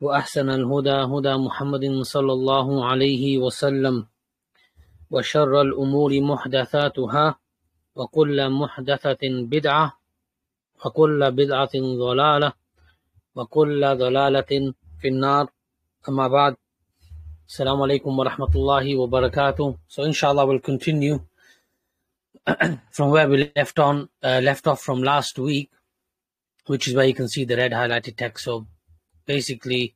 وأحسن الهدى هدى محمد صلى الله عليه وسلم وشر الأمور محدثاتها وكل محدثة بدعة وكل بدعة ضلالة وكل ضلالة في النار أما بعد السلام عليكم ورحمة الله وبركاته So inshallah we'll continue from where we left on uh, left off from last week which is where you can see the red highlighted text. So basically,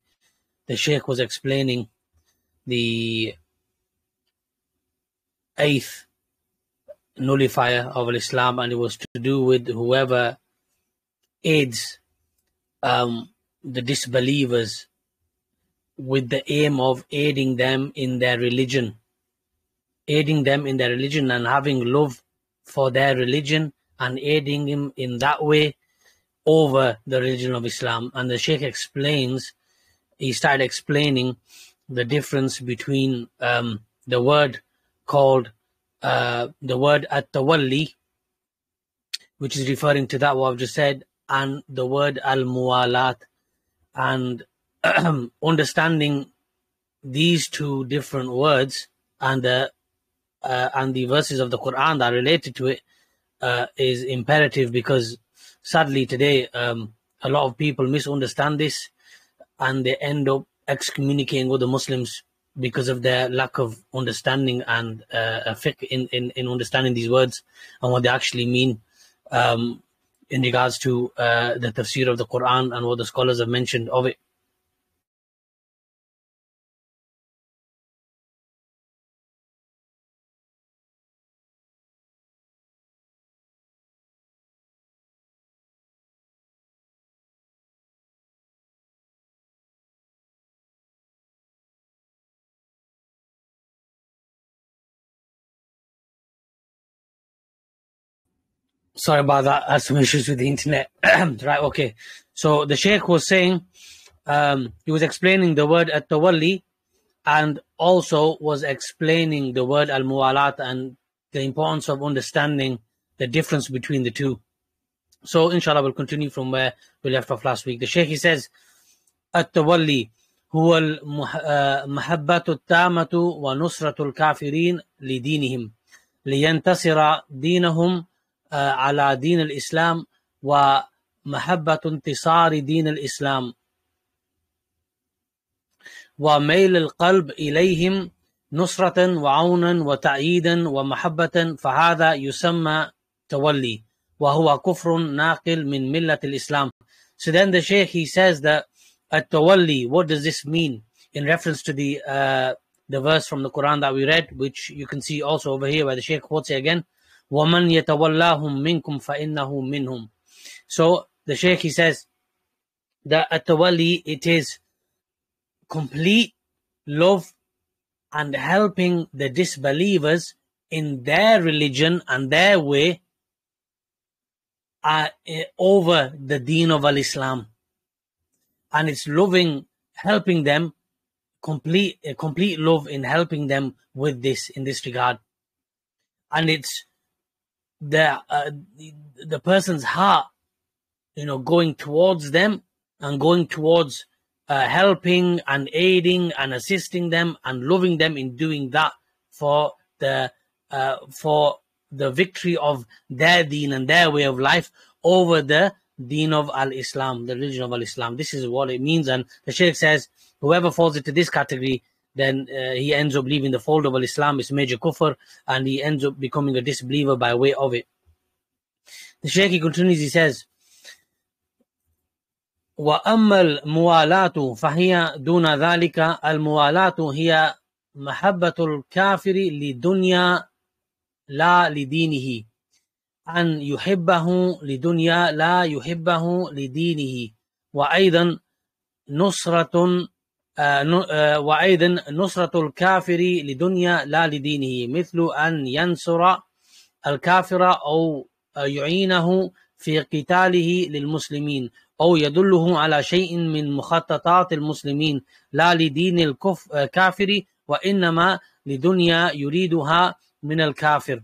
the Sheikh was explaining the eighth nullifier of Islam, and it was to do with whoever aids um, the disbelievers with the aim of aiding them in their religion, aiding them in their religion and having love for their religion and aiding him in that way over the religion of Islam. And the Sheikh explains, he started explaining the difference between um, the word called uh, the word at-tawalli, which is referring to that what I've just said, and the word al-muwalat, and understanding these two different words and the uh, and the verses of the Quran that are related to it uh, is imperative because sadly today um, a lot of people misunderstand this and they end up excommunicating other Muslims because of their lack of understanding and uh, in, in, in understanding these words and what they actually mean um, in regards to uh, the tafsir of the Quran and what the scholars have mentioned of it. Sorry about that. I had some issues with the internet. right, okay. So the Sheikh was saying, um, he was explaining the word at tawalli and also was explaining the word al muwalat and the importance of understanding the difference between the two. So inshallah we'll continue from where we left off last week. The Sheikh he says, التولي هو المحبة التامة ونصرة الكافرين لدينهم لينتصر دينهم على دين الإسلام ومحبة انتصار دين الإسلام وميل القلب إليهم نصرة وعونا وتأييدا ومحبة فهذا يسمى تولي وهو كفر ناقل من ملة الإسلام So then the Shaykh he says that at-tawalli, what does this mean? In reference to the uh, the verse from the Quran that we read, which you can see also over here where the Shaykh quotes it again. وَمَنْ يَتَوَلَّاهُمْ مِنْكُمْ فَإِنَّهُ مِنْهُمْ So the Shaykh he says that at-tawalli it is complete love and helping the disbelievers in their religion and their way uh, over the deen of al-Islam and it's loving helping them complete complete love in helping them with this in this regard and it's the uh, the person's heart you know going towards them and going towards uh, helping and aiding and assisting them and loving them in doing that for the uh, for the victory of their deen and their way of life over the deen of al-Islam, the religion of al-Islam. This is what it means. And the Shaykh says, whoever falls into this category, then uh, he ends up leaving the fold of al-Islam, it's major kufr, and he ends up becoming a disbeliever by way of it. The Shaykh continues, he says, وأما الموالاة فهي دون ذلك الموالاة هي محبة الكافر لدنيا لا لدينه أن يحبه لدنيا لا يحبه لدينه وأيضا نصرة وأيضا نصرة الكافر لدنيا لا لدينه مثل أن ينصر الكافر أو يعينه في قتاله للمسلمين أو يدله على شيء من مخططات المسلمين لا لدين الكافر وإنما لدنيا يريدها من الكافر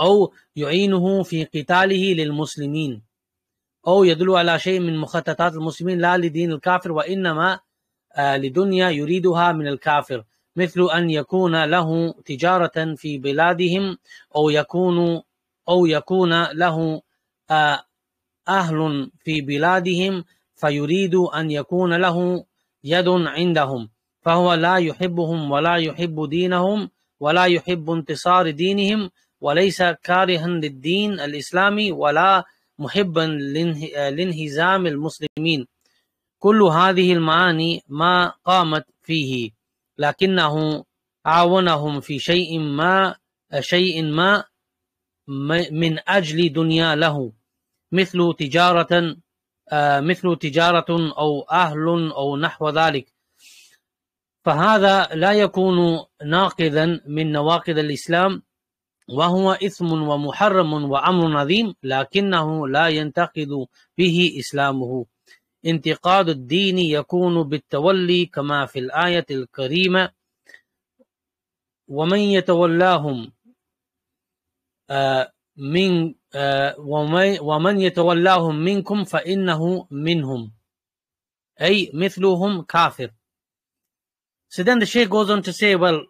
أو يعينه في قتاله للمسلمين أو يدل على شيء من مخططات المسلمين لا لدين الكافر وإنما آه، لدنيا يريدها من الكافر مثل أن يكون له تجارة في بلادهم أو يكون أو يكون له آه، أهل في بلادهم فيريد أن يكون له يد عندهم. فهو لا يحبهم ولا يحب دينهم ولا يحب انتصار دينهم وليس كارها للدين الإسلامي ولا محبا لانهزام المسلمين. كل هذه المعاني ما قامت فيه لكنه عاونهم في شيء ما شيء ما من أجل دنيا له. مثل تجارة آه، مثل تجارة أو أهل أو نحو ذلك. فهذا لا يكون ناقضا من نواقض الإسلام وهو إثم ومحرم وأمر عظيم لكنه لا ينتقد به إسلامه. انتقاد الدين يكون بالتولي كما في الآية الكريمة ومن يتولاهم آه، من آه، ومن يتولاهم منكم فإنه منهم أي مثلهم كافر So then the Shaykh goes on to say, well,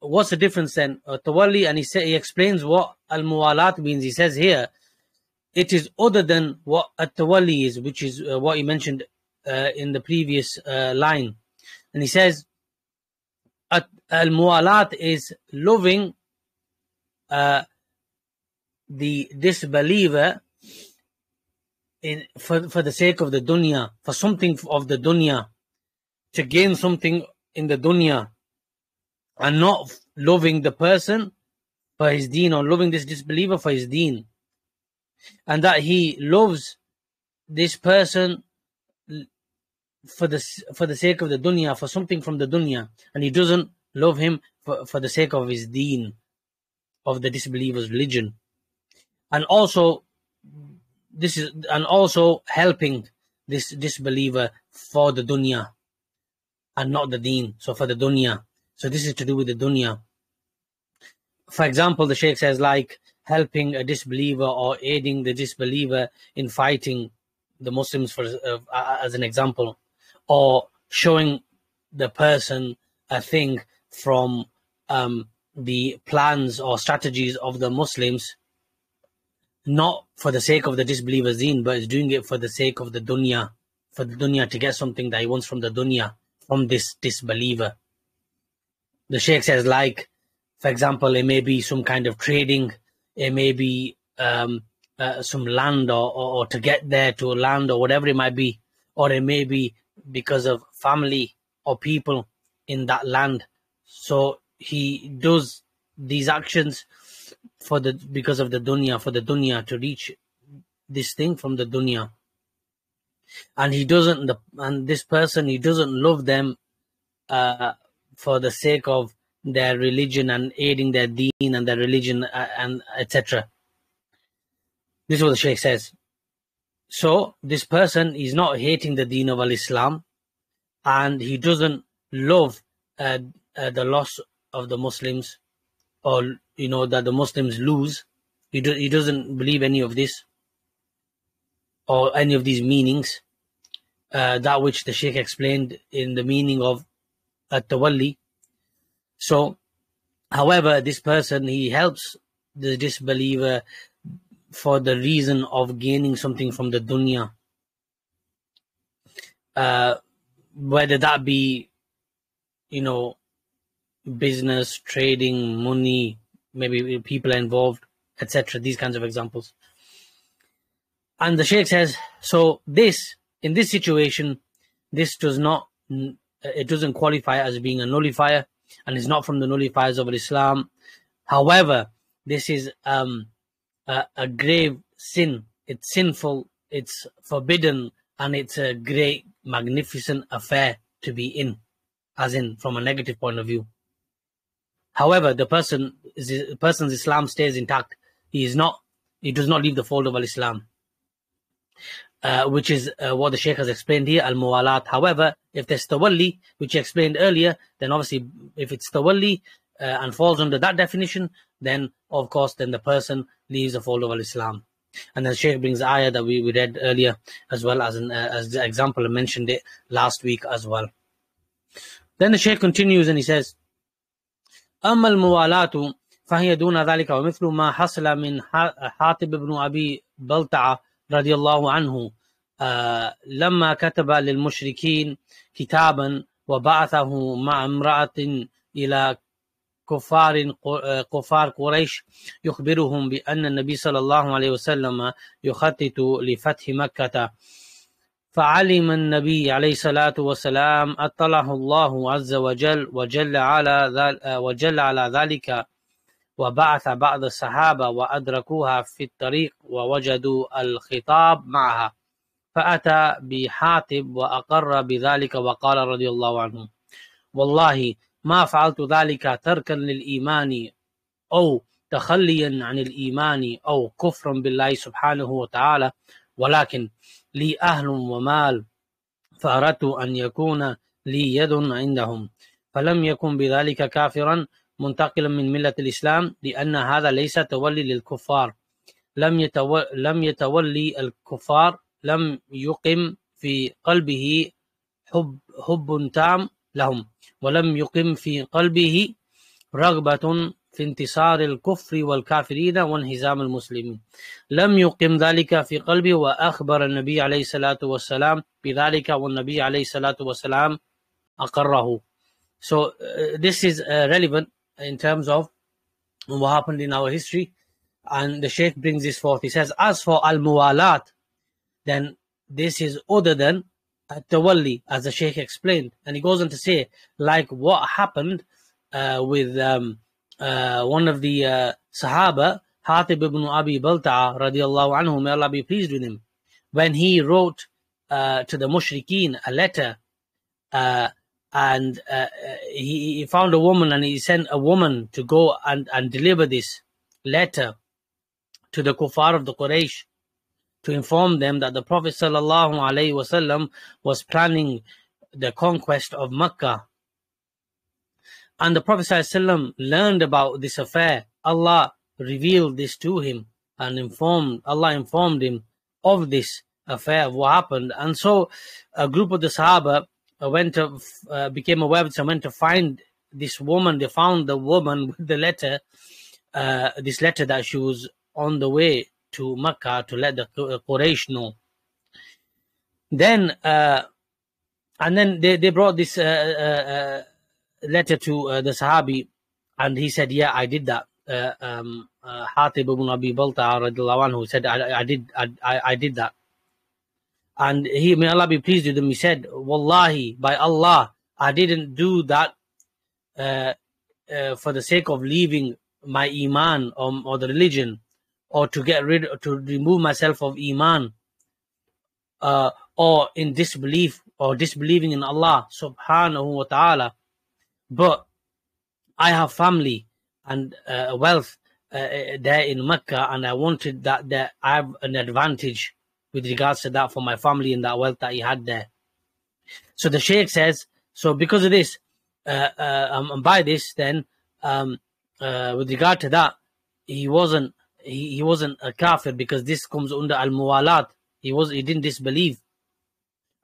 what's the difference then? Uh, tawalli, and he, say, he explains what al-muwalat means. He says here, it is other than what at-tawalli is, which is uh, what he mentioned uh, in the previous uh, line. And he says, al-muwalat is loving uh, the disbeliever in for, for the sake of the dunya, for something of the dunya, to gain something in the dunya, and not loving the person for his deen or loving this disbeliever for his deen and that he loves this person for the for the sake of the dunya, for something from the dunya, and he doesn't love him for, for the sake of his deen, of the disbeliever's religion, and also this is and also helping this disbeliever for the dunya and not the deen. So for the dunya. So this is to do with the dunya. For example, the Sheikh says like helping a disbeliever or aiding the disbeliever in fighting the Muslims, for uh, as an example, or showing the person a thing from um, the plans or strategies of the Muslims, not for the sake of the disbeliever's deen, but is doing it for the sake of the dunya, for the dunya to get something that he wants from the dunya, from this disbeliever. The Sheikh says, like, for example, it may be some kind of trading it may be um, uh, some land or, or, or, to get there to land or whatever it might be, or it may be because of family or people in that land. So he does these actions for the because of the dunya, for the dunya to reach this thing from the dunya. And he doesn't, the, and this person, he doesn't love them uh, for the sake of their religion and aiding their deen and their religion uh, and etc. This is what the Shaykh says. So this person is not hating the deen of Al-Islam and he doesn't love uh, uh, the loss of the Muslims or, you know, that the Muslims lose. He, do, he doesn't believe any of this or any of these meanings. Uh, that which the Sheikh explained in the meaning of at-tawalli, so, however, this person he helps the disbeliever for the reason of gaining something from the dunya. Uh, whether that be, you know, business, trading, money, maybe people involved, etc. These kinds of examples. And the Sheikh says, so this, in this situation, this does not, it doesn't qualify as being a nullifier and is not from the nullifiers of Islam. However, this is um, a, a grave sin. It's sinful, it's forbidden, and it's a great magnificent affair to be in, as in from a negative point of view. However, the person the person's Islam stays intact. He is not he does not leave the fold of Islam. Uh, which is uh, what the Sheikh has explained here, al muwalat. However, if there's tawalli, which he explained earlier, then obviously if it's tawalli uh, and falls under that definition, then of course then the person leaves the fold of Islam. And then Sheikh brings ayah that we, we read earlier as well as an uh, as the example I mentioned it last week as well. Then the Sheikh continues and he says, أما الموالاة فهي دون ذلك ومثل ما حصل من حاتب بن أبي بلتعة رضي الله عنه آه لما كتب للمشركين كتابا وبعثه مع امرأة إلى كفار كفار قريش يخبرهم بأن النبي صلى الله عليه وسلم يخطط لفتح مكة. فعلم النبي عليه الصلاة والسلام أطلعه الله عز وجل وجل على وجل على ذلك وبعث بعض الصحابة وأدركوها في الطريق ووجدوا الخطاب معها. فأتى بحاتب وأقر بذلك وقال رضي الله عنه والله ما فعلت ذلك تركا للإيمان أو تخليا عن الإيمان أو كفرا بالله سبحانه وتعالى ولكن لي أهل ومال فأردت أن يكون لي يد عندهم فلم يكن بذلك كافرا منتقلا من ملة الإسلام لأن هذا ليس تولي للكفار. لم يتولي, لم يتولي الكفار لم يقم في قلبه حب حب تام لهم ولم يقم في قلبه رغبة في انتصار الكفر والكافرين وانهزام المسلمين. لم يقم ذلك في قلبه وأخبر النبي عليه الصلاة والسلام بذلك والنبي عليه الصلاة والسلام أقره. So uh, this is uh, relevant in terms of what happened in our history and the Sheikh brings this forth. He says, as for al-muwalat, then this is other than tawalli, as the Sheikh explained. And he goes on to say, like what happened uh, with um, uh, one of the uh, Sahaba, Hatib ibn Abi Balta'a, radiallahu anhu, may Allah be pleased with him, when he wrote uh, to the mushrikeen a letter, uh, and uh, he, he found a woman and he sent a woman to go and, and deliver this letter to the kuffar of the Quraysh to inform them that the Prophet ﷺ was planning the conquest of Mecca. And the Prophet ﷺ learned about this affair. Allah revealed this to him and informed, Allah informed him of this affair, of what happened. And so a group of the Sahaba went to, uh, became aware of it and went to find this woman. They found the woman with the letter, uh, this letter that she was on the way to Mecca to let the Quraysh know. Then, uh, and then they, they brought this uh, uh, uh letter to uh, the Sahabi, and he said, "Yeah, I did that." Uh, um, Hatib ibn Abi Balta anhu said, I, "I did, I, I did that." And he, may Allah be pleased with him, he said, "Wallahi, by Allah, I didn't do that for the sake of leaving my iman or, or the religion or to get rid to remove myself of iman uh, or in disbelief or disbelieving in Allah subhanahu wa ta'ala. But I have family and uh, wealth uh, uh, there in Mecca and I wanted that that I have an advantage with regards to that for my family and that wealth that he had there so the sheikh says so because of this uh, uh, um, and by this then um, uh, with regard to that he wasn't he, he wasn't a kafir because this comes under al muwalat. He was he didn't disbelieve,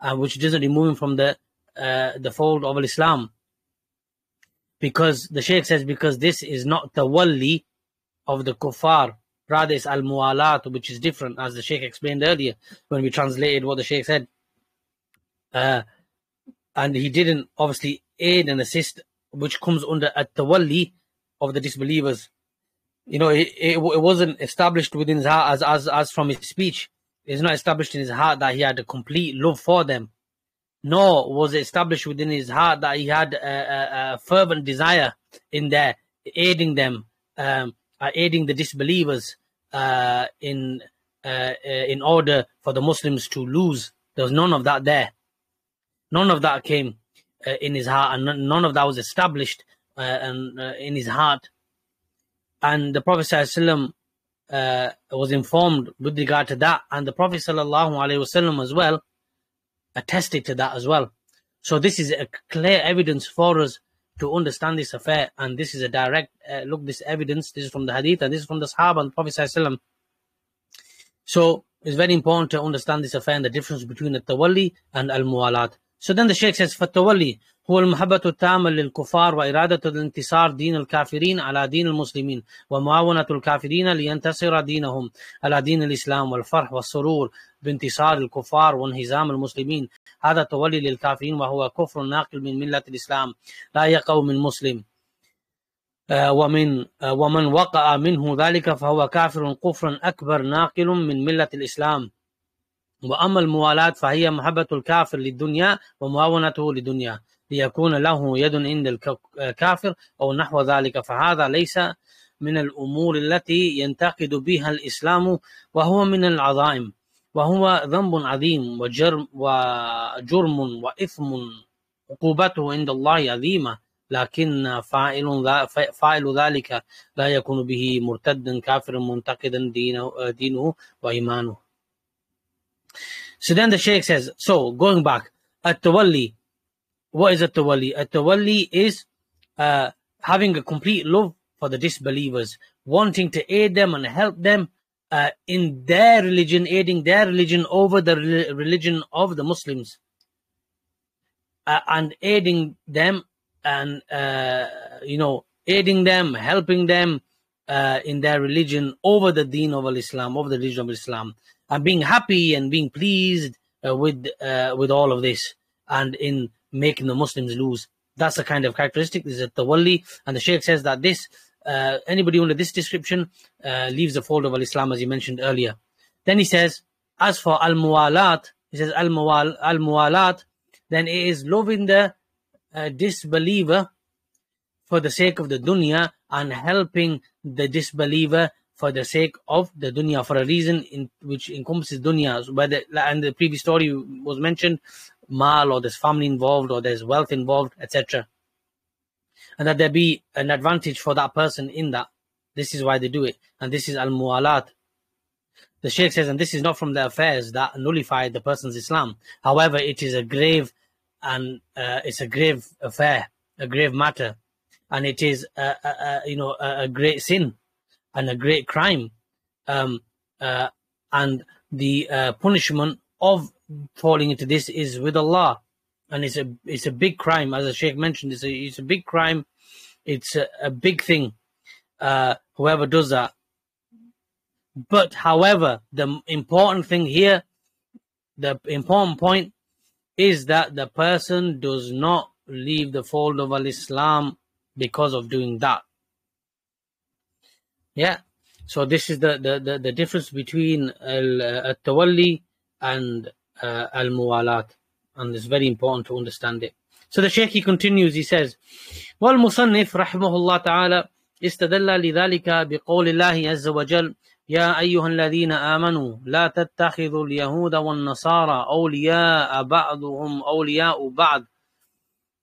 uh, which doesn't remove him from the uh, the fold of Islam. Because the Sheikh says because this is not the wali of the kuffar, rather al muwalat, which is different, as the Sheikh explained earlier when we translated what the Sheikh said. Uh, and he didn't obviously aid and assist, which comes under at tawalli of the disbelievers you know, it, it, it, wasn't established within his heart as, as, as from his speech. It's not established in his heart that he had a complete love for them. Nor was it established within his heart that he had a, a, a fervent desire in there, aiding them, um, uh, aiding the disbelievers uh, in uh, uh, in order for the Muslims to lose. There was none of that there. none of that came uh, in his heart and none of that was established uh, and, uh, in his heart. And the Prophet ﷺ, uh, was informed with regard to that. And the Prophet ﷺ as well attested to that as well. So this is a clear evidence for us to understand this affair. And this is a direct uh, look, this evidence, this is from the hadith and this is from the Sahaba and the Prophet. ﷺ. So it's very important to understand this affair and the difference between the tawalli and al muwalat. The Sheikh says, فَالتَّوَلِّي هو المحبة التامة للكفار وإرادة الانتصار دين الكافرين على دين المسلمين ومعاونة الكافرين لينتصر دينهم على دين الإسلام والفرح والسرور بانتصار الكفار وانهزام المسلمين هذا تولي للكافرين وهو كفر ناقل من ملة الإسلام لا يقع من مسلم ومن ومن وقع منه ذلك فهو كافر كفرا أكبر ناقل من ملة الإسلام وأما الموالاة فهي محبة الكافر للدنيا ومعاونته للدنيا ليكون له يد عند الكافر أو نحو ذلك. فهذا ليس من الأمور التي ينتقد بها الإسلام وهو من العظائم وهو ذنب عظيم وجرم, وجرم وإثم. عقوبته عند الله عظيمة لكن فاعل فاعل ذلك لا يكون به مرتدا كافرا منتقدا دينه, دينه وإيمانه. So then the Shaykh says, so going back, at-tawalli, what is at-tawalli? At-tawalli is uh, having a complete love for the disbelievers, wanting to aid them and help them uh, in their religion, aiding their religion over the re- religion of the Muslims, uh, and aiding them and uh, you know aiding them, helping them uh, in their religion over the Deen of Islam, over the religion of Islam and being happy and being pleased uh, with uh, with all of this and in making the Muslims lose. That's a kind of characteristic. This is the Wali and the Shaykh says that this uh, anybody under this description uh, leaves the fold of Al Islam, as he mentioned earlier. Then he says, as for al muwalat, he says al muwalat, then it is loving the uh, disbeliever for the sake of the dunya and helping the disbeliever for the sake of the dunya, for a reason in which encompasses dunya. Whether and the previous story was mentioned, mal or there's family involved or there's wealth involved, etc. And that there be an advantage for that person in that. This is why they do it, and this is al muwalat. The Sheikh says, and this is not from the affairs that nullify the person's Islam. However, it is a grave and uh, it's a grave affair, a grave matter, and it is a, a, a you know a, a great sin and a great crime. Um, uh, and the uh, punishment of falling into this is with Allah. And it's a it's a big crime, as the Sheikh mentioned. It's a it's a big crime. It's a, a big thing. Uh, whoever does that. But however, the important thing here, the important point, is that the person does not leave the fold of Islam because of doing that. Yeah. So this is the, the, the, the difference between al-tawalli and uh, al-muwalat. And it's very important to understand it. So the Shaykh he continues, he says, والمصنف رحمه الله تعالى استدل لذلك بقول الله عز وجل يا أيها الذين آمنوا لا تتخذوا اليهود والنصارى أولياء بعضهم أولياء بعض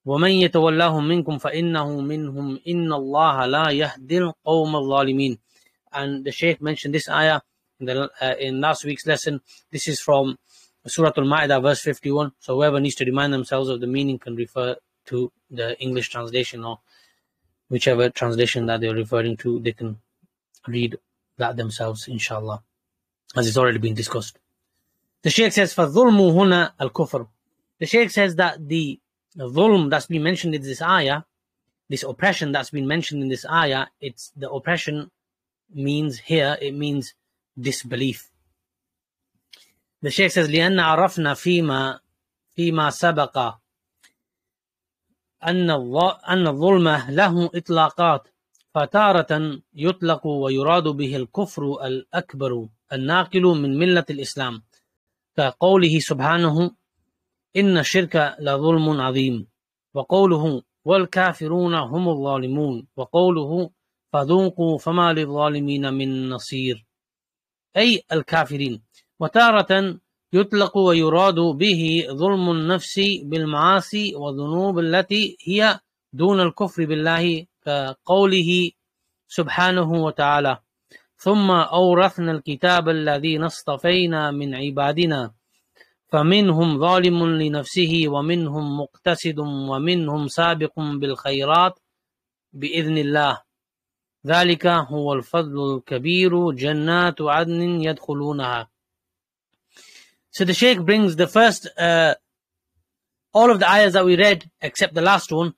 ومن يتولاهم منكم فإنه منهم إن الله لا يهدي القوم الظالمين and the Shaykh mentioned this ayah in, the, uh, in last week's lesson this is from Surah Al-Ma'idah verse 51 so whoever needs to remind themselves of the meaning can refer to the English translation or whichever translation that they're referring to they can read that themselves inshallah as it's already been discussed the Shaykh says فَالظُّلْمُ هُنَا الْكُفْرُ the Shaykh says that the the dhulm that's been mentioned in this ayah, this oppression that's been mentioned in this ayah, it's the oppression means here, it means disbelief. The Shaykh says, لأن عرفنا فيما فيما سبق أن أن الظلم له إطلاقات فتارة يطلق ويراد به الكفر الأكبر الناقل من ملة الإسلام كقوله سبحانه إن الشرك لظلم عظيم. وقوله والكافرون هم الظالمون. وقوله فذوقوا فما للظالمين من نصير. أي الكافرين. وتارة يطلق ويراد به ظلم النفس بالمعاصي والذنوب التي هي دون الكفر بالله كقوله سبحانه وتعالى. ثم أورثنا الكتاب الذين اصطفينا من عبادنا. فمنهم ظالم لنفسه ومنهم مقتصد ومنهم سابق بالخيرات بإذن الله ذلك هو الفضل الكبير جنات عدن يدخلونها So the Sheikh brings the first, uh, all of the ayahs that we read, except the last one,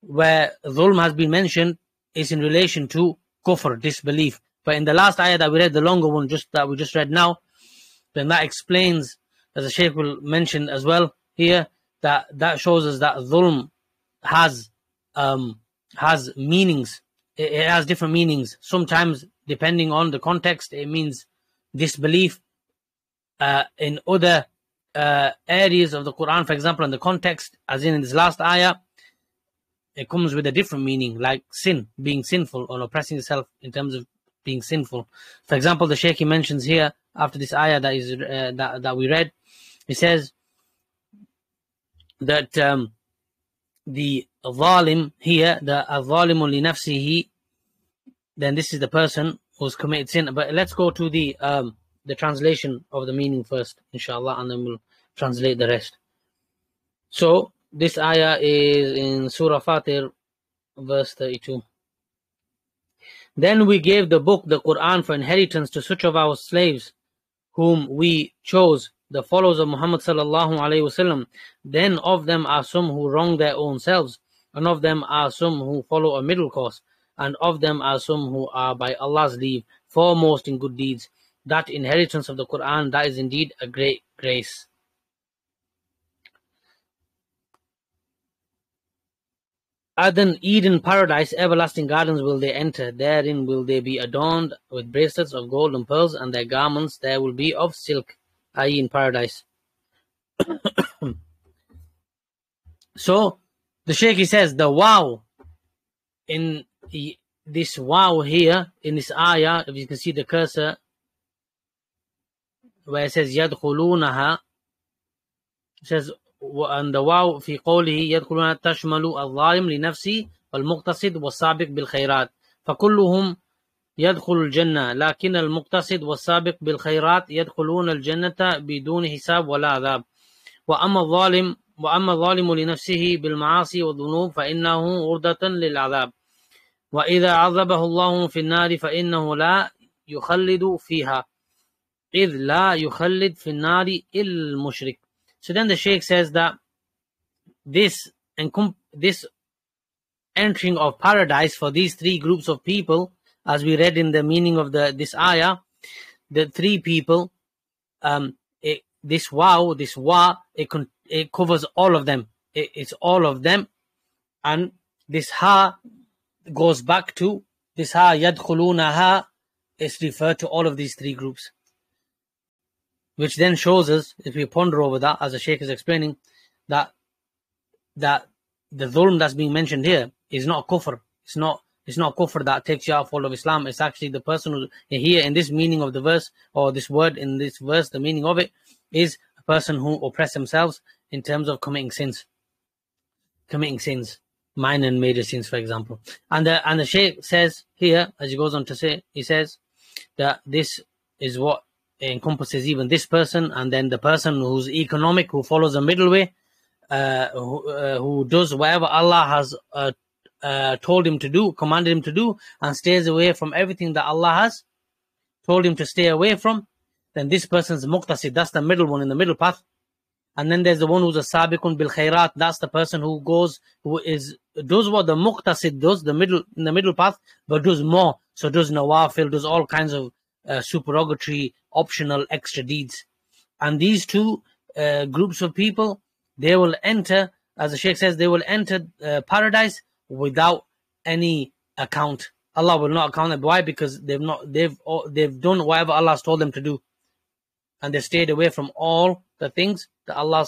where dhulm has been mentioned, is in relation to kufr, disbelief. But in the last ayah that we read, the longer one just that we just read now, then that explains, as the Shaykh will mention as well here, that that shows us that dhulm has um, has meanings. It, it has different meanings. Sometimes, depending on the context, it means disbelief. Uh, in other uh, areas of the Quran, for example, in the context, as in this last ayah, it comes with a different meaning, like sin, being sinful or oppressing yourself in terms of being sinful. For example, the Sheikh he mentions here after this ayah that is uh, that that we read, he says that um, the zalim here, the zalimu li nafsihi, then this is the person who's committed sin. But let's go to the um, the translation of the meaning first, inshallah, and then we'll translate the rest. So this ayah is in Surah Fatir, verse 32. Then we gave the book, the Quran, for inheritance to such of our slaves whom we chose, the followers of Muhammad sallallahu alaihi wasallam. Then of them are some who wrong their own selves, and of them are some who follow a middle course, and of them are some who are by Allah's leave foremost in good deeds. That inheritance of the Quran, that is indeed a great grace. Then Eden paradise, everlasting gardens will they enter. Therein will they be adorned with bracelets of gold and pearls, and their garments there will be of silk, i.e., in paradise. so, the Shaykh he says the wow in this wow here in this ayah, if you can see the cursor where it says yadkhulunaha, it says وأن واو في قوله يدخلون تشمل الظالم لنفسه والمقتصد والسابق بالخيرات. فكلهم يدخل الجنة لكن المقتصد والسابق بالخيرات يدخلون الجنة بدون حساب ولا عذاب. وأما الظالم وأما الظالم لنفسه بالمعاصي والذنوب فإنه عرضة للعذاب. وإذا عذبه الله في النار فإنه لا يخلد فيها إذ لا يخلد في النار إلا المشرك. So then the Sheikh says that this and this entering of paradise for these three groups of people, as we read in the meaning of the this ayah, the three people, um, it, this wow, this wa, it it covers all of them. It, it's all of them, and this ha goes back to this ha yadkhuluna ha is referred to all of these three groups which then shows us, if we ponder over that, as the Sheikh is explaining, that that the dhulm that's being mentioned here is not kufr. It's not it's not kufr that takes you out of all of Islam. It's actually the person who here in this meaning of the verse or this word in this verse, the meaning of it is a person who oppress themselves in terms of committing sins, committing sins, minor and major sins, for example. And the and the Shaykh says here, as he goes on to say, he says that this is what encompasses even this person and then the person who's economic, who follows a middle way, uh, who, uh, who does whatever Allah has uh, uh, told him to do, commanded him to do, and stays away from everything that Allah has told him to stay away from, then this person's muqtasid, that's the middle one in the middle path. And then there's the one who's a sabiqun bil khairat, that's the person who goes, who is, does what the muqtasid does, the middle, in the middle path, but does more. So does nawafil, does all kinds of uh, supererogatory, optional extra deeds. And these two uh, groups of people, they will enter, as the Sheikh says, they will enter uh, paradise without any account. Allah will not account them. Why? Because they've not they've they've done whatever Allah's told them to do, and they stayed away from all the things that Allah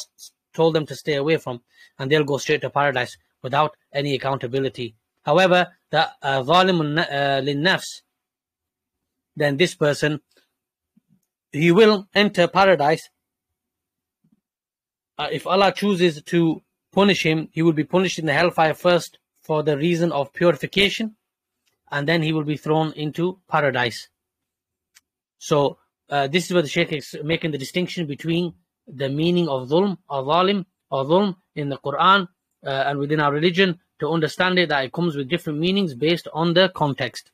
told them to stay away from, and they'll go straight to paradise without any accountability. However, the zalim uh, nafs then this person he will enter paradise uh, if Allah chooses to punish him, he will be punished in the hellfire first for the reason of purification, and then he will be thrown into paradise. So uh, this is where the Shaykh is making the distinction between the meaning of dhulm or zalim or dhulm in the Quran uh, and within our religion to understand it that it comes with different meanings based on the context.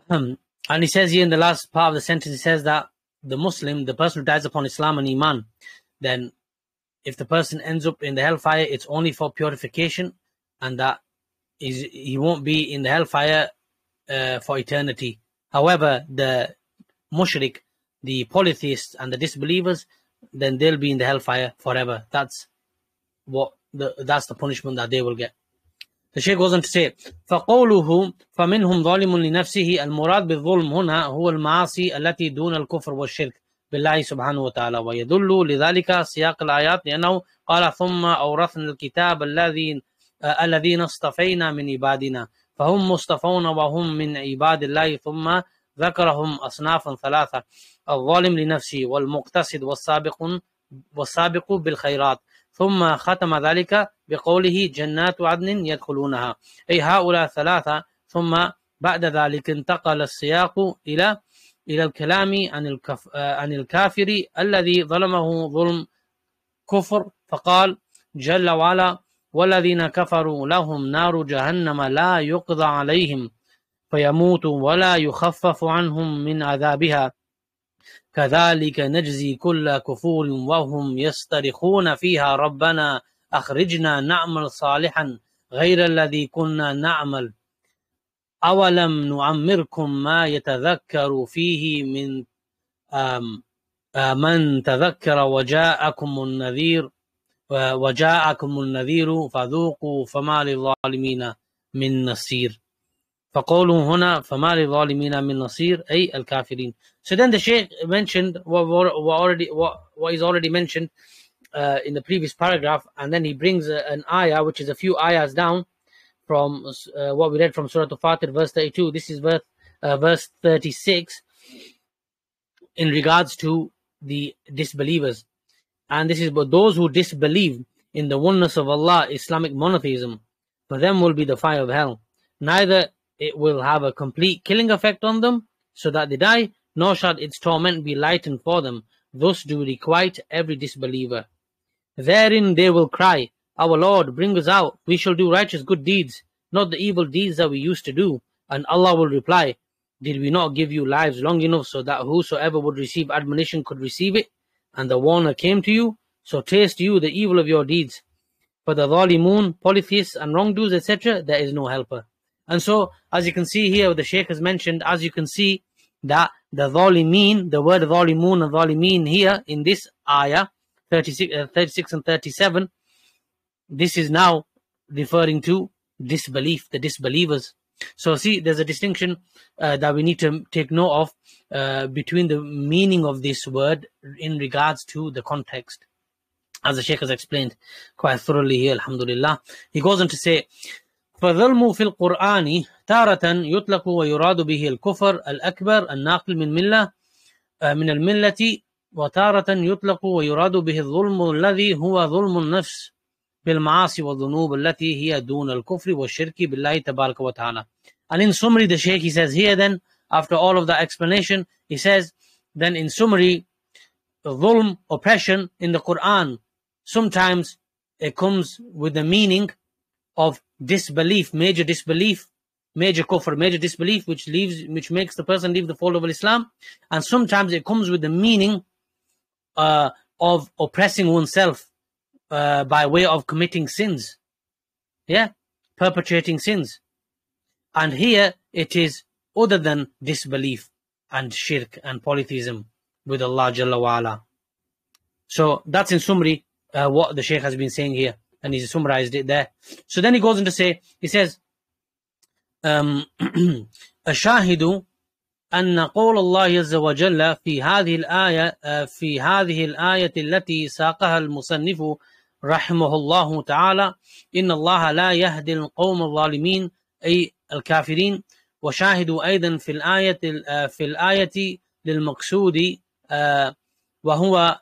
and he says here in the last part of the sentence, he says that the Muslim, the person who dies upon Islam and Iman, then if the person ends up in the hellfire, it's only for purification, and that is he won't be in the hellfire uh, for eternity. However, the mushrik, the polytheists, and the disbelievers, then they'll be in the hellfire forever. That's what the, that's the punishment that they will get. The to say, فقوله فمنهم ظالم لنفسه. المراد بالظلم هنا هو المعاصي التي دون الكفر والشرك بالله سبحانه وتعالى. ويدل لذلك سياق الآيات لأنه قال ثم أورثنا الكتاب الذي الذين اصطفينا من عبادنا. فهم مصطفون وهم من عباد الله. ثم ذكرهم أصنافا ثلاثة الظالم لنفسه والمقتصد والسابق والسابق بالخيرات. ثم ختم ذلك بقوله جنات عدن يدخلونها. أي هؤلاء ثلاثة ثم بعد ذلك انتقل السياق إلى إلى الكلام عن الكف عن الكافر الذي ظلمه ظلم كفر. فقال جل وعلا والذين كفروا لهم نار جهنم لا يقضى عليهم فيموتوا ولا يخفف عنهم من عذابها كذلك نجزي كل كفور وهم يصطرخون فيها. ربنا أخرجنا نعمل صالحا غير الذي كنا نعمل. أولم نعمركم ما يتذكر فيه من من تذكر وجاءكم النذير وجاءكم النذير فذوقوا فما للظالمين من نصير. فقوله هنا فما للظالمين من نصير أي الكافرين So then the Shaykh mentioned what, what, already what, what is already mentioned uh, in the previous paragraph and then he brings a, an ayah which is a few ayahs down from uh, what we read from Surah Al-Fatir verse 32 this is verse, uh, verse 36 in regards to the disbelievers and this is but those who disbelieve in the oneness of Allah Islamic monotheism for them will be the fire of hell neither it will have a complete killing effect on them so that they die, nor shall its torment be lightened for them. Thus do we requite every disbeliever. Therein they will cry, Our Lord, bring us out. We shall do righteous good deeds, not the evil deeds that we used to do. And Allah will reply, Did we not give you lives long enough so that whosoever would receive admonition could receive it? And the warner came to you, so taste you the evil of your deeds. For the dhalimun, polytheists, and wrongdoers, etc., there is no helper. And so, as you can see here, the Sheikh has mentioned, as you can see, that the dhalimin, the word dhalimun and dhalimin here in this ayah, 36, uh, 36 and 37, this is now referring to disbelief, the disbelievers. So see, there's a distinction uh, that we need to take note of uh, between the meaning of this word in regards to the context. As the Sheikh has explained quite thoroughly here, Alhamdulillah. He goes on to say, فالظلم في القرآن تارة يطلق ويراد به الكفر الأكبر الناقل من ملة من الملة وتارة يطلق ويراد به الظلم الذي هو ظلم النفس بالمعاصي والذنوب التي هي دون الكفر والشرك بالله تبارك وتعالى. And in summary, the Shaykh he says here then, after all of that explanation, he says, then in summary, dhulm, oppression in the Quran, sometimes it comes with the meaning of disbelief, major disbelief, major kufr, major disbelief, which leaves, which makes the person leave the fold of Islam. And sometimes it comes with the meaning uh, of oppressing oneself uh, by way of committing sins. Yeah, perpetrating sins. And here it is other than disbelief and shirk and polytheism with Allah Jalla wa'ala. So that's in summary uh, what the Shaykh has been saying here and he's summarized it there. So then he goes on to say, he says, um, الشاهد أن قول الله عز وجل في هذه الآية في هذه الآية التي ساقها المصنف رحمه الله تعالى إن الله لا يهدي القوم الظالمين أي الكافرين وشاهد أيضا في الآية في الآية للمقصود وهو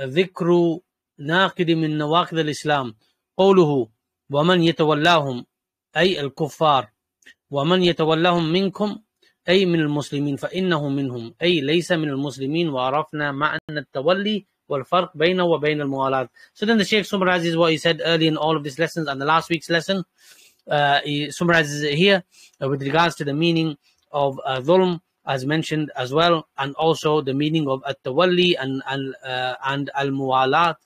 ذكر ناقد من نواقض الإسلام قوله ومن يتولاهم أي الكفار ومن يتولاهم منكم أي من المسلمين فإنه منهم أي ليس من المسلمين وعرفنا معنى التولي والفرق بينه وبين الموالاة So then the Shaykh summarizes what he said early in all of these lessons and the last week's lesson uh, he summarizes it here uh, with regards to the meaning of uh, dhulm as mentioned as well and also the meaning of at-tawalli and, and, uh, and al-muwalat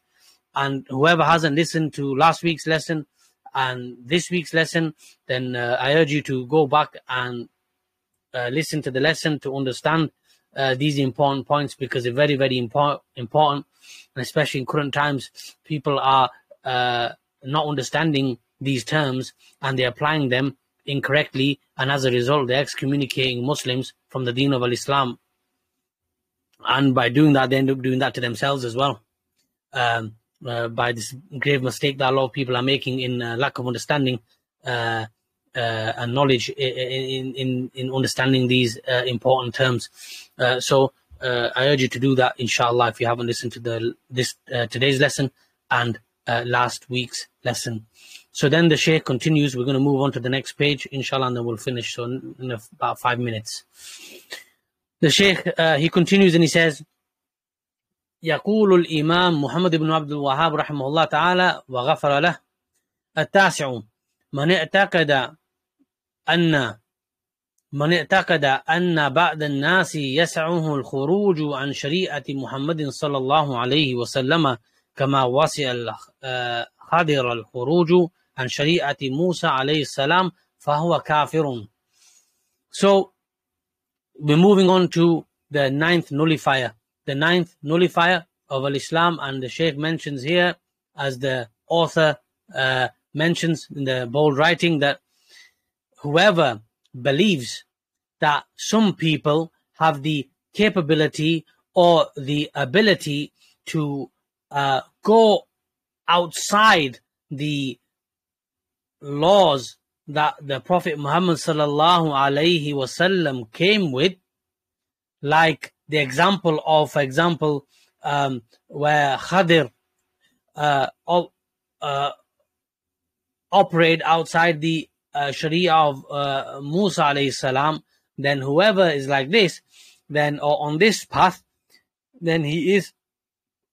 and whoever hasn't listened to last week's lesson and this week's lesson then uh, I urge you to go back and uh, listen to the lesson to understand uh, these important points because they're very, very important. Important, and especially in current times, people are uh, not understanding these terms and they're applying them incorrectly, and as a result, they're excommunicating Muslims from the Deen of Islam. And by doing that, they end up doing that to themselves as well. Um, by this grave mistake that a lot of people are making in uh, lack of understanding uh, uh, and knowledge in, in, in understanding these uh, important terms. Uh, so I urge you to do that, inshallah, if you haven't listened to the this today's lesson and last week's lesson. So then the Shaykh continues. We're going to move on to the next page, inshallah, and then we'll finish. So in, in about five minutes. The Shaykh, uh, he continues and he says, يقول الإمام محمد بن عبد الوهاب رحمه الله تعالى وغفر له التاسع من اعتقد أن من اعتقد أن بعض الناس يسعه الخروج عن شريعة محمد صلى الله عليه وسلم كما وسع الخضر الخروج عن شريعة موسى عليه السلام فهو كافر So we're moving on to the ninth nullifier. The ninth nullifier of Al-Islam and the Shaykh mentions here as the author uh, mentions in the bold writing that whoever believes that some people have the capability or the ability to uh, go outside the laws that the Prophet Muhammad sallallahu alaihi wasallam came with, like the example of, for example, um, where Khadir uh, uh, operate outside the uh, Sharia of uh, Musa alayhi salam, then whoever is like this, then or on this path, then he is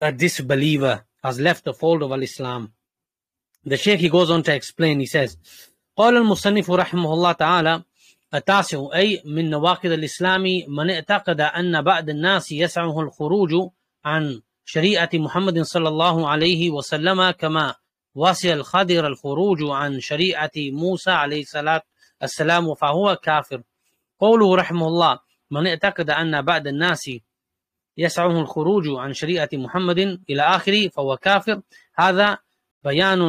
a disbeliever, has left the fold of Al-Islam. The Shaykh he goes on to explain, he says, قال المصنف رحمه الله تعالى التاسع أي من نواقض الإسلام من اعتقد أن بعض الناس يسعه الخروج عن شريعة محمد صلى الله عليه وسلم كما وسع الخضر الخروج عن شريعة موسى عليه السلام فهو كافر. قوله رحمه الله من اعتقد أن بعد الناس يسعه الخروج عن شريعة محمد إلى آخره فهو كافر. هذا بيان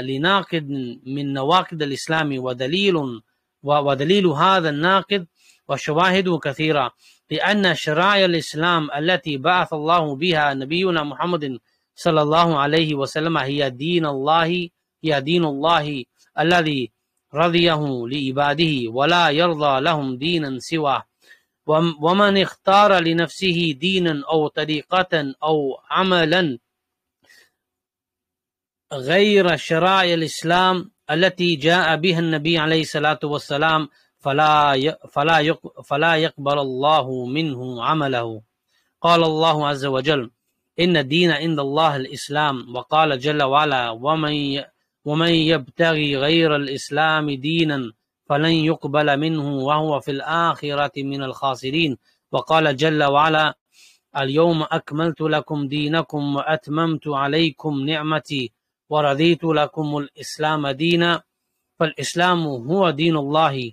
لناقد من نواقد الإسلام ودليل ودليل هذا الناقد وشواهد كثيرة لأن شرائع الإسلام التي بعث الله بها نبينا محمد صلى الله عليه وسلم هي دين الله هي دين الله الذي رضيه لعباده ولا يرضى لهم دينا سواه. ومن اختار لنفسه دينا أو طريقة أو عملا غير شرائع الإسلام التي جاء بها النبي عليه الصلاة والسلام فلا فلا فلا يقبل الله منه عمله. قال الله عز وجل إن الدين عند الله الإسلام. وقال جل وعلا ومن ومن يبتغي غير الإسلام دينا فلن يقبل منه وهو في الآخرة من الخاسرين. وقال جل وعلا اليوم أكملت لكم دينكم وأتممت عليكم نعمتي ورضيت لكم الإسلام دينا فالإسلام هو دين الله.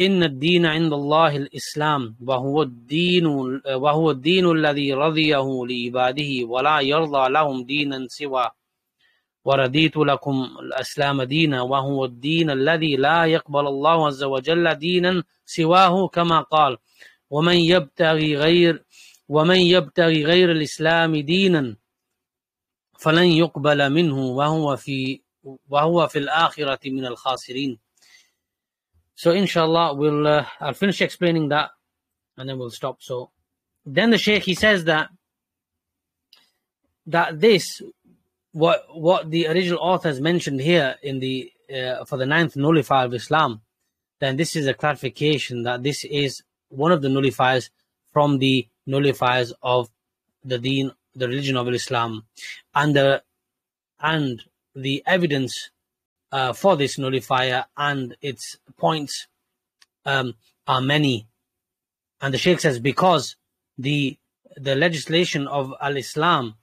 إن الدين عند الله الإسلام وهو الدين وهو الدين الذي رضيه لعباده ولا يرضى لهم دينا سوى. ورديت لكم الإسلام دينا وهو الدين الذي لا يقبل الله عز وجل دينا سواه كما قال ومن يبتغي غير ومن يبتغي غير الإسلام دينا فلن يقبل منه وهو في وهو في الآخرة من الخاسرين So inshallah, we'll uh, I'll finish explaining that, and then we'll stop. So then the Sheikh he says that that this what what the original authors mentioned here in the uh, for the ninth nullifier of Islam, then this is a clarification that this is one of the nullifiers from the nullifiers of the deen, the religion of Islam, and the and the evidence uh, for this nullifier and its points um, are many. And the Sheikh says because the the legislation of Al Islam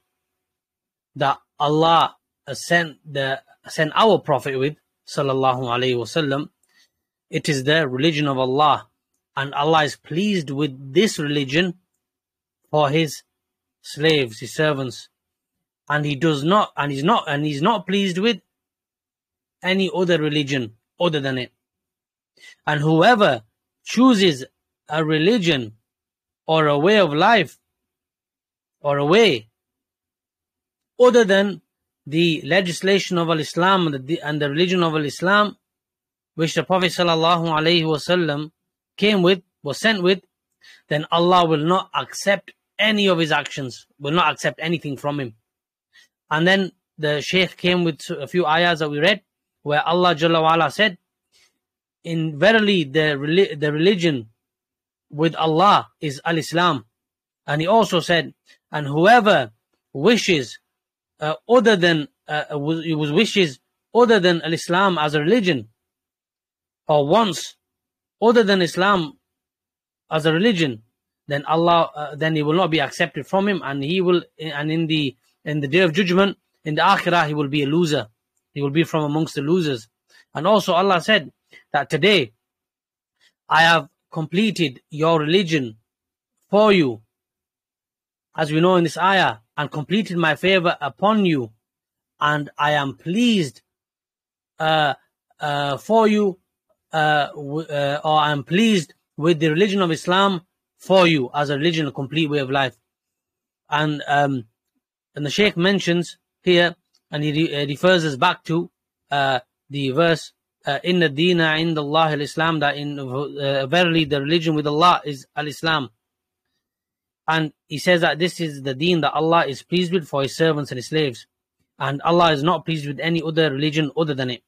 that Allah sent the sent our Prophet with, sallallahu alaihi wasallam, it is the religion of Allah, and Allah is pleased with this religion for His slaves, His servants, and He does not, and He's not, and He's not pleased with any other religion other than it. And whoever chooses a religion or a way of life or a way other than the legislation of Islam and the, and the religion of Islam, which the Prophet sallallahu alaihi wasallam came with, was sent with, then Allah will not accept any of his actions, will not accept anything from him. And then the Shaykh came with a few ayahs that we read, where Allah Jalla wa'ala said, in verily the, the religion with Allah is al-Islam. And he also said, and whoever wishes uh, other than, uh, was, wishes other than al-Islam as a religion, or wants other than Islam as a religion, then Allah, uh, then he will not be accepted from him, and he will, and in the in the day of judgment, in the akhirah, he will be a loser. He will be from amongst the losers. And also Allah said that today I have completed your religion for you, as we know in this ayah, and completed my favor upon you, and I am pleased uh, uh, for you, uh, uh or I am pleased with the religion of Islam for you as a religion, a complete way of life. And um, and the Sheikh mentions here and he re- refers us back to uh, the verse in the dina in Allah al-Islam that in uh, verily the religion with Allah is al-Islam. And he says that this is the deen that Allah is pleased with for his servants and his slaves. And Allah is not pleased with any other religion other than it.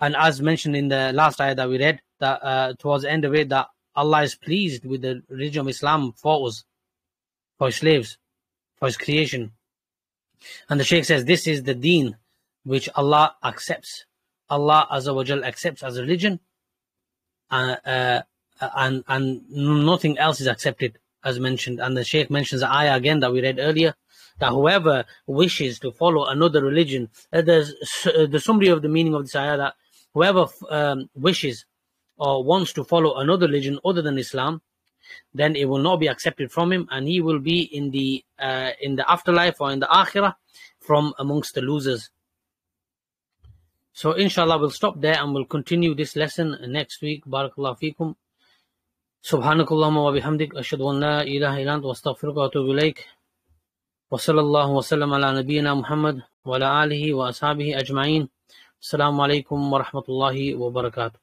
And as mentioned in the last ayah that we read that uh, towards the end of it that Allah is pleased with the religion of Islam for us for his slaves for his creation and the Shaykh says this is the deen which Allah accepts. Allah Azza wa Jal accepts as a religion uh, uh, and, and nothing else is accepted as mentioned. And the Shaykh mentions the ayah again that we read earlier that whoever wishes to follow another religion, uh, uh, the summary of the meaning of this ayah that whoever um, wishes or wants to follow another religion other than Islam, then it will not be accepted from him, and he will be in the uh, in the afterlife or in the akhirah from amongst the losers. So inshallah we'll stop there and we'll continue this lesson next week. Barakallahu feekum. سبحانك اللهم وبحمدك أشهد أن لا إله إلا أنت وأستغفرك وأتوب إليك وصلى الله وسلم على نبينا محمد وعلى آله وأصحابه أجمعين السلام عليكم ورحمة الله وبركاته